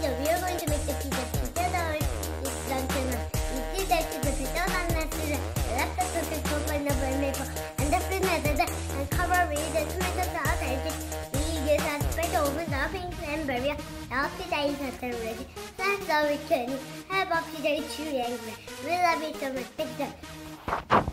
pizza. We are going to make the pizza together. It's done tonight. You see that it's a pizza and that's it. Left the cookies for pineapple and maple. And the peanut and cover with the tomato sauce and we vegan and spread over the pink and barrier. Now pizza is not ready. That's all we can. Have a pizza chewy and We love it so much. Pizza.